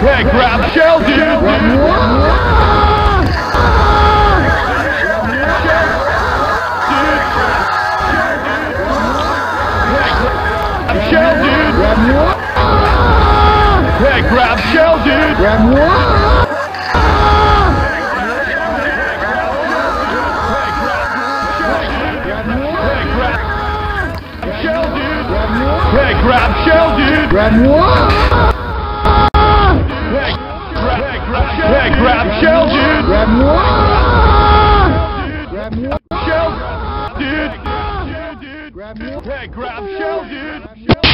Hey, grab shell, dude. Shell, dude. Hey, grab shell, dude. Hey, grab shell, dude. Grab Hey, grab shell, dude! Grab moi! Grab moi! Shell, dude! Grab me! Hey, grab shell, dude!